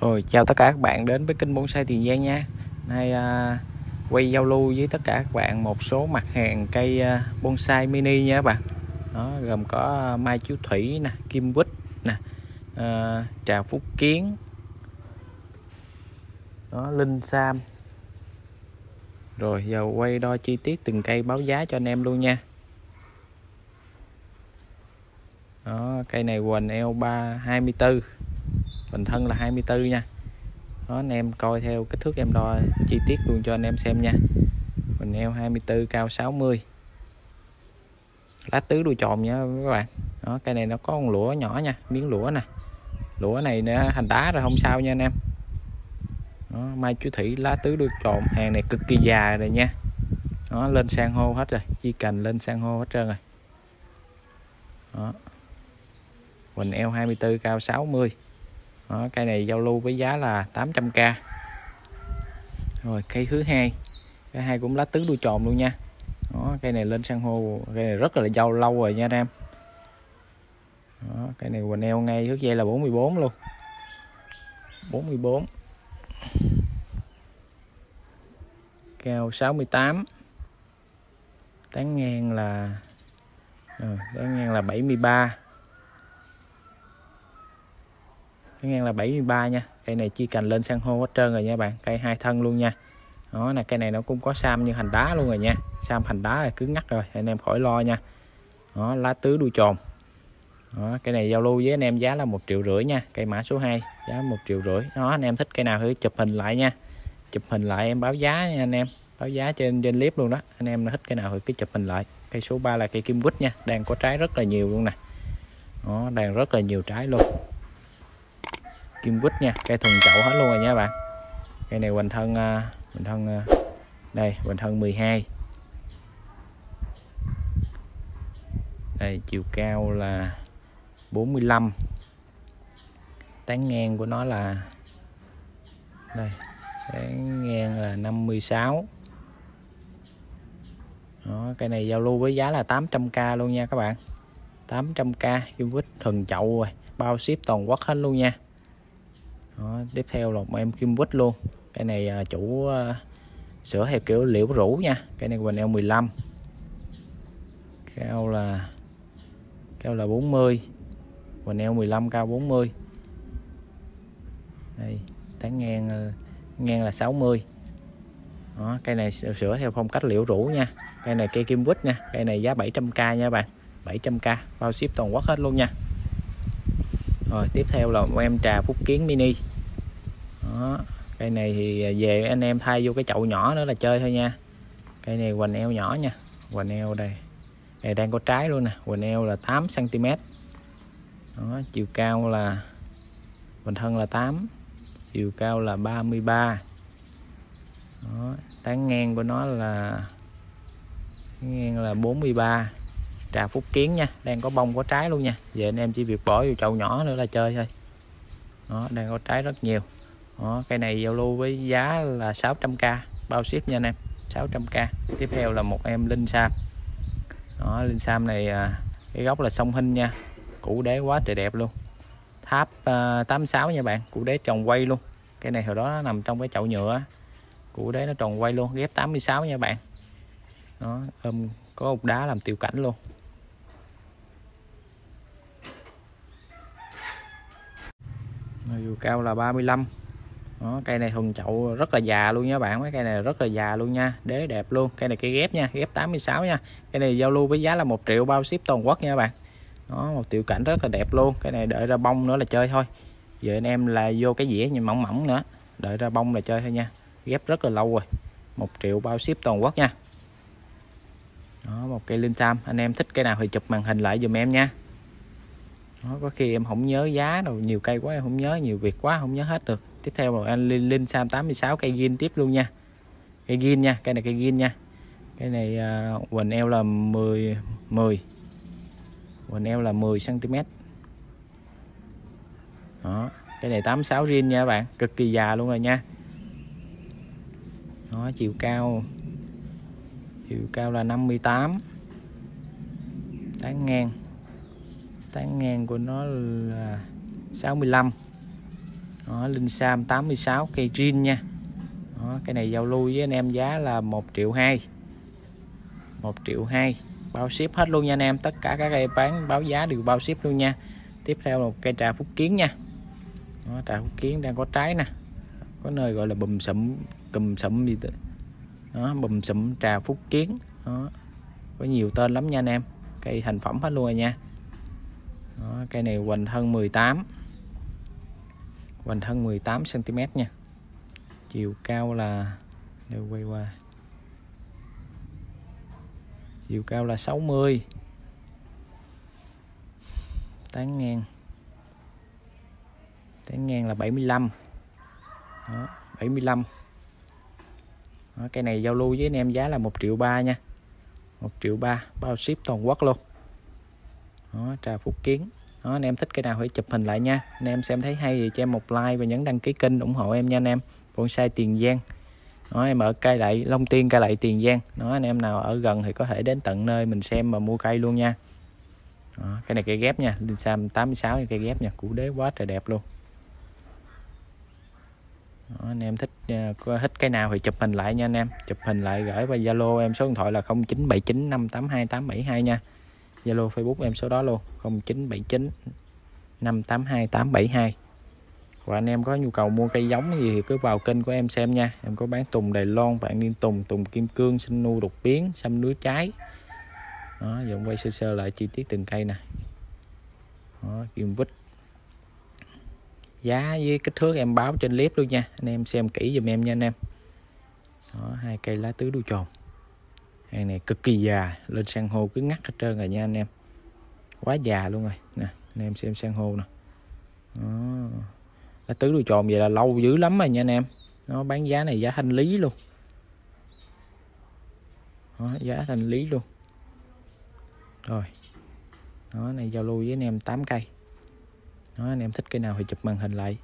Rồi chào tất cả các bạn đến với kênh bonsai Tiền Giang nha. Nay à, quay giao lưu với tất cả các bạn một số mặt hàng cây à, bonsai mini nha các bạn. Đó, gồm có à, mai chiếu thủy nè, kim quýt nè, à, trà phúc kiến đó, linh sam. Rồi giờ quay đo chi tiết từng cây báo giá cho anh em luôn nha. Đó cây này quần eo 3 24 bình thân là 24 nha. Đó anh em coi theo kích thước em đo chi tiết luôn cho anh em xem nha. Mình eo 24 cao 60 lá tứ đuôi tròn nha các bạn. Đó cây này nó có con lũa nhỏ nha miếng lũa nè. Lũa này nó thành đá rồi không sao nha anh em. Đó, mai chú thủy lá tứ đuôi tròn hàng này cực kỳ già rồi nha. Nó lên sang hô hết rồi chi cành lên sang hô hết trơn rồi. Đó. Quỳnh eo 24 cao 60 đó, cây này giao lưu với giá là 800k rồi cây thứ hai. Cái hai cũng lá tứ đuôi tròn luôn nha. Đó, cây này lên san hô cây này rất là giao lâu rồi nha anh em. Đó, cây này quần eo ngay thước dây là 44 luôn. 44 cao 68 tán ngang là rồi, tán ngang là 73 cái ngang là 73 nha. Cây này chi cành lên san hô hết trơn rồi nha bạn. Cây hai thân luôn nha. Đó là cây này nó cũng có sam như hành đá luôn rồi nha. Sam hành đá là cứng ngắt rồi anh em khỏi lo nha. Đó lá tứ đuôi tròn đó, cây này giao lưu với anh em giá là một triệu rưỡi nha. Cây mã số 2 giá một triệu rưỡi. Đó anh em thích cây nào thì chụp hình lại nha. Chụp hình lại em báo giá nha anh em. Báo giá trên trên clip luôn đó. Anh em thích cây nào thì cứ chụp hình lại. Cây số 3 là cây kim quýt nha. Đang có trái rất là nhiều luôn nè. Đó đang rất là nhiều trái luôn kim quýt nha. Cây thùng chậu hết luôn rồi nha bạn. Cây này hoành thân hoành thân à, đây hoành thân 12 đây chiều cao là 45 tán ngang của nó là đây tán ngang là 56 đó, cây này giao lưu với giá là 800k luôn nha các bạn. 800k kim quýt thuần chậu rồi bao ship toàn quốc hết luôn nha đó, tiếp theo là một em kim quýt luôn. Cái này à, chủ à, sửa theo kiểu liễu rũ nha. Cái này quần eo 15 cao là cao là 40 quần eo 15 cao 40 đây tán ngang à, ngang là 60 đó, cây này sửa theo phong cách liễu rũ nha. Cây này cây kim quýt nha. Cây này giá 700k nha bạn. 700k bao ship toàn quốc hết luôn nha rồi tiếp theo là một em trà phúc kiến mini. Đó cây này thì về anh em thay vô cái chậu nhỏ nữa là chơi thôi nha. Cây này hoành eo nhỏ nha hoành eo đây. Này đang có trái luôn nè hoành eo là 8 cm đó, chiều cao là bình thân là 8 chiều cao là 33 đó, tán ngang của nó là ngang là 43 trà phúc kiến nha đang có bông có trái luôn nha. Về anh em chỉ việc bỏ vô chậu nhỏ nữa là chơi thôi. Đó đang có trái rất nhiều. Đó, cây này giao lưu với giá là 600k bao ship nha anh em 600k tiếp theo là một em linh sam. Đó linh sam này à, cái gốc là sông hình nha củ đế quá trời đẹp luôn. Tháp à, uh, 86 nha bạn củ đế tròn quay luôn. Cái này hồi đó nó nằm trong cái chậu nhựa củ đế nó tròn quay luôn ghép 86 nha bạn. Nó ôm có ục đá làm tiêu cảnh luôn. Dù cao là 35 đó, cây này thuần chậu rất là già luôn nha bạn mấy cây này rất là già luôn nha đế đẹp luôn. Cây này cây ghép nha ghép 86 nha. Cây này giao lưu với giá là một triệu bao ship toàn quốc nha bạn. Đó một tiểu cảnh rất là đẹp luôn. Cái này đợi ra bông nữa là chơi thôi. Giờ anh em là vô cái dĩa nhìn mỏng mỏng nữa đợi ra bông là chơi thôi nha. Ghép rất là lâu rồi một triệu bao ship toàn quốc nha. Đó một cây linh sam anh em thích cái nào thì chụp màn hình lại dùm em nha đó, có khi em không nhớ giá đâu nhiều cây quá em không nhớ nhiều việc quá không nhớ hết được. Tiếp theo là anh linh, linh sam 86 cây gin tiếp luôn nha. Cây gin nha cây này cây gin nha. Cái này uh, quần eo là 10 10 quần eo là 10 cm đó cái này 86 rin nha bạn cực kỳ già luôn rồi nha. Nó chiều cao. Chiều cao là 58 tán ngang tán ngang của nó là 65 đó, Linh Sam 86 cây jean nha. Đó, cái này giao lưu với anh em giá là 1 triệu 2 1 triệu 2 bao ship hết luôn nha anh em. Tất cả các cây bán báo giá đều bao ship luôn nha. Tiếp theo một cây trà phúc kiến nha. Đó, trà phúc kiến đang có trái nè. Có nơi gọi là bùm sụm cùm sụm gì đó bùm sụm trà phúc kiến. Đó có nhiều tên lắm nha anh em. Cây thành phẩm hết luôn rồi nha đó, cây này hoành thân 18 hoành thân 18 cm nha. Chiều cao là đều quay qua. Chiều cao là 60 tán ngang. Tán ngang là 75 đó, 75 đó, cây này giao lưu với anh em giá là 1 triệu ba nha. 1 triệu ba bao ship toàn quốc luôn đó, trà phúc kiến. Đó, anh em thích cái nào hãy chụp hình lại nha. Anh em xem thấy hay thì cho em một like và nhấn đăng ký kênh ủng hộ em nha anh em. Bonsai tiền giang. Đó, em ở cây lại Long Tiên cây lại Tiền Giang. Đó anh em nào ở gần thì có thể đến tận nơi mình xem và mua cây luôn nha. Đó, cái này cây ghép nha. Linh Sam 86 cây ghép nha. Củ đế quá trời đẹp luôn. Đó, anh em thích à, có thích cái nào thì chụp hình lại nha anh em. Chụp hình lại gửi qua Zalo em số điện thoại là 0979 582 872 nha. Zalo Facebook em số đó luôn. 0979 582 872 và anh em có nhu cầu mua cây giống gì thì cứ vào kênh của em xem nha. Em có bán tùng Đài Loan bạn niên tùng tùng kim cương sinh nu đột biến xăm núi trái. Đó giờ quay sơ sơ lại chi tiết từng cây nè. Đó, kim vít giá với kích thước em báo trên clip luôn nha. Anh em xem kỹ giùm em nha anh em. Đó hai cây lá tứ đuôi tròn hàng này cực kỳ già lên san hô cứ ngắt hết trơn rồi nha anh em. Quá già luôn rồi. Nè anh em xem san hô nè. Đó. Lá tứ đuôi tròn vậy là lâu dữ lắm rồi nha anh em. Nó bán giá này giá thanh lý luôn. Đó, giá thanh lý luôn. Rồi. Đó này giao lưu với anh em 8 cây. Đó anh em thích cây nào thì chụp màn hình lại.